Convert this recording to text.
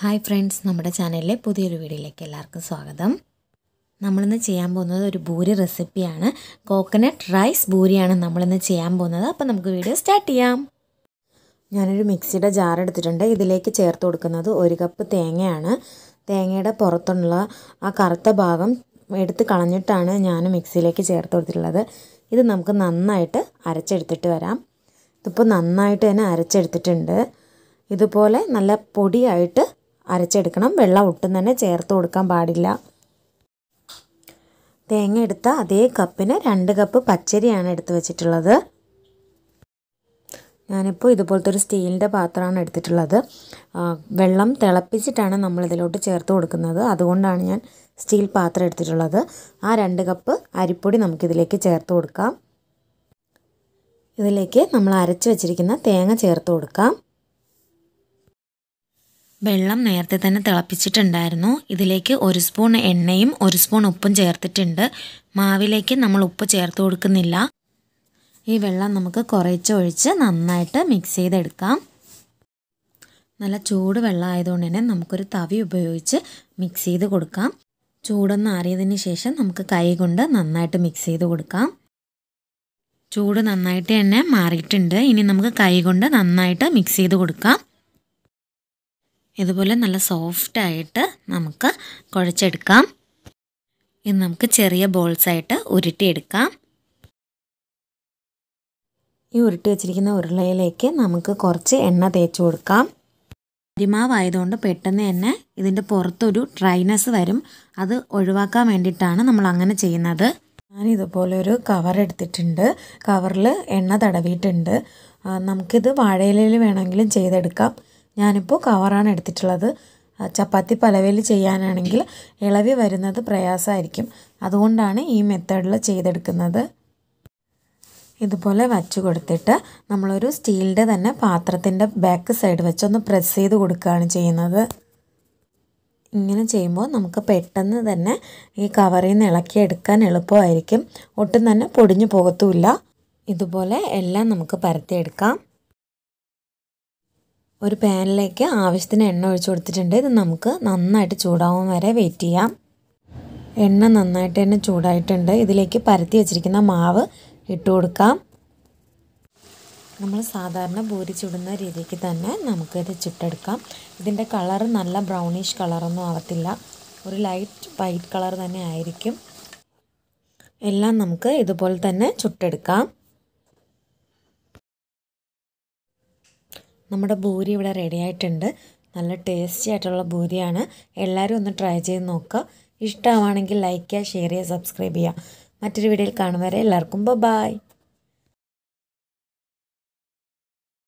Hi friends നമ്മുടെ ചാനലിലെ പുതിയൊരു വീഡിയോയിലേക്ക് എല്ലാവർക്കും സ്വാഗതം. നമ്മളിന്ന് ചെയ്യാൻ പോകുന്നത് ഒരു ബൂരി റെസിപ്പിയാണ്. കോക്കനട്ട് റൈസ് ബൂരിയാണ് നമ്മളിന്ന് ചെയ്യാൻ പോകുന്നത്. അപ്പോൾ നമുക്ക് വീഡിയോ സ്റ്റാർട്ട് ചെയ്യാം. ഞാനൊരു മിക്സിയുടെ ജാർ എടുത്തിട്ടുണ്ട്. ഇതിലേക്ക് ചേർത്ത് കൊടുക്കുന്നത് ഒരു കപ്പ് തേങ്ങയാണ്. തേങ്ങയുടെ പുറത്തുള്ള ആ കറുത്ത ഭാഗം എടുത്ത് കളഞ്ഞിട്ടാണ് ഞാൻ മിക്സിയിലേക്ക് ചേർത്ത് കൊടുത്തിട്ടുള്ളത്. ഇത് നമുക്ക് നന്നായിട്ട് അരച്ചെടുത്തിട്ട് വരാം. ഇതിപ്പോൾ നന്നായിട്ട് തന്നെ അരച്ചെടുത്തിട്ടുണ്ട്. ഇതുപോലെ നല്ല പൊടിയായിട്ട് അരച്ചെടുക്കണം. വെള്ളം ഒട്ടും തന്നെ ചേർത്ത് കൊടുക്കാൻ പാടില്ല. തേങ്ങ എടുത്ത അതേ കപ്പിന് രണ്ട് കപ്പ് പച്ചരിയാണ് എടുത്ത് വെച്ചിട്ടുള്ളത്. ഞാനിപ്പോൾ ഇതുപോലത്തെ ഒരു സ്റ്റീലിന്റെ പാത്രമാണ് എടുത്തിട്ടുള്ളത്. വെള്ളം തിളപ്പിച്ചിട്ടാണ് നമ്മൾ ഇതിലോട്ട് ചേർത്ത് കൊടുക്കുന്നത്. അതുകൊണ്ടാണ് ഞാൻ സ്റ്റീൽ പാത്രം എടുത്തിട്ടുള്ളത്. ആ രണ്ട് കപ്പ് അരിപ്പൊടി നമുക്കിതിലേക്ക് ചേർത്ത് കൊടുക്കാം. ഇതിലേക്ക് നമ്മൾ അരച്ച് വെച്ചിരിക്കുന്ന തേങ്ങ ചേർത്ത് കൊടുക്കാം. വെള്ളം നേരത്തെ തന്നെ തിളപ്പിച്ചിട്ടുണ്ടായിരുന്നു. ഇതിലേക്ക് ഒരു സ്പൂൺ എണ്ണയും ഒരു സ്പൂൺ ഉപ്പും ചേർത്തിട്ടുണ്ട്. മാവിലേക്ക് നമ്മൾ ഉപ്പ് ചേർത്ത് കൊടുക്കുന്നില്ല. ഈ വെള്ളം നമുക്ക് കുറേച്ച് ഒഴിച്ച് നന്നായിട്ട് മിക്സ് ചെയ്തെടുക്കാം. നല്ല ചൂട് വെള്ളം ആയതുകൊണ്ട് തന്നെ നമുക്കൊരു തവി ഉപയോഗിച്ച് മിക്സ് ചെയ്ത് കൊടുക്കാം. ചൂടൊന്ന് ആറിയതിന് ശേഷം നമുക്ക് കൈ കൊണ്ട് നന്നായിട്ട് മിക്സ് ചെയ്ത് കൊടുക്കാം. ചൂട് നന്നായിട്ട് തന്നെ മാറിയിട്ടുണ്ട്. ഇനി നമുക്ക് കൈ കൊണ്ട് നന്നായിട്ട് മിക്സ് ചെയ്ത് കൊടുക്കാം. ഇതുപോലെ നല്ല സോഫ്റ്റായിട്ട് നമുക്ക് കുഴച്ചെടുക്കാം. ഇത് നമുക്ക് ചെറിയ ബോൾസായിട്ട് ഉരുട്ടിയെടുക്കാം. ഈ ഉരുട്ടി വെച്ചിരിക്കുന്ന ഉരുളയിലേക്ക് നമുക്ക് കുറച്ച് എണ്ണ തേച്ച് കൊടുക്കാം. അരിമാവായതുകൊണ്ട് പെട്ടെന്ന് തന്നെ ഇതിന്റെ പുറത്തൊരു ഡ്രൈനെസ് വരും. അത് ഒഴിവാക്കാൻ വേണ്ടിയിട്ടാണ് നമ്മൾ അങ്ങനെ ചെയ്യുന്നത്. ഞാൻ ഇതുപോലെ ഒരു കവർ എടുത്തിട്ടുണ്ട്. കവറിൽ എണ്ണ തടവിയിട്ടുണ്ട്. നമുക്കിത് വാഴയിലയിൽ വേണമെങ്കിലും ചെയ്തെടുക്കാം. ഞാനിപ്പോൾ കവറാണ് എടുത്തിട്ടുള്ളത്. ചപ്പാത്തി പലവേൽ ചെയ്യാനാണെങ്കിൽ ഇളവി വരുന്നത് പ്രയാസമായിരിക്കും. അതുകൊണ്ടാണ് ഈ മെത്തേഡിൽ ചെയ്തെടുക്കുന്നത്. ഇതുപോലെ വച്ച് കൊടുത്തിട്ട് നമ്മളൊരു സ്റ്റീലിന്റെ തന്നെ പാത്രത്തിന്റെ ബാക്ക് സൈഡ് വെച്ചൊന്ന് പ്രസ് ചെയ്ത് കൊടുക്കുകയാണ് ചെയ്യുന്നത്. ഇങ്ങനെ ചെയ്യുമ്പോൾ നമുക്ക് പെട്ടെന്ന് തന്നെ ഈ കവറിൽ നിന്ന് ഇളക്കിയെടുക്കാൻ എളുപ്പമായിരിക്കും. ഒട്ടും തന്നെ പൊടിഞ്ഞു പോകത്തുമില്ല. ഇതുപോലെ എല്ലാം നമുക്ക് പരത്തിയെടുക്കാം. ഒരു പാനിലേക്ക് ആവശ്യത്തിന് എണ്ണ ഒഴിച്ചു കൊടുത്തിട്ടുണ്ട്. ഇത് നമുക്ക് നന്നായിട്ട് ചൂടാവും വരെ വെയിറ്റ് ചെയ്യാം. എണ്ണ നന്നായിട്ട് തന്നെ ചൂടായിട്ടുണ്ട്. ഇതിലേക്ക് പരത്തി വെച്ചിരിക്കുന്ന മാവ് ഇട്ട് കൊടുക്കാം. നമ്മൾ സാധാരണ പൂരി ചുടുന്ന രീതിക്ക് തന്നെ നമുക്കിത് ചുട്ടെടുക്കാം. ഇതിന്റെ കളർ നല്ല ബ്രൗണിഷ് കളറൊന്നും ആവത്തില്ല. ഒരു ലൈറ്റ് വൈറ്റ് കളർ തന്നെ ആയിരിക്കും. എല്ലാം നമുക്ക് ഇതുപോലെ തന്നെ ചുട്ടെടുക്കാം. നമ്മുടെ ഭൂരി ഇവിടെ റെഡി ആയിട്ടുണ്ട്. നല്ല ടേസ്റ്റി ആയിട്ടുള്ള ഭൂരിയാണ് എല്ലാവരും ഒന്ന് ട്രൈ ചെയ്ത് നോക്കുക. ഇഷ്ടമാണെങ്കിൽ ലൈക്ക് ചെയ്യുക ഷെയർ ചെയ്യുക സബ്സ്ക്രൈബ് ചെയ്യുക. മറ്റൊരു വീഡിയോയിൽ കാണും വരെ എല്ലാവർക്കും ബൈ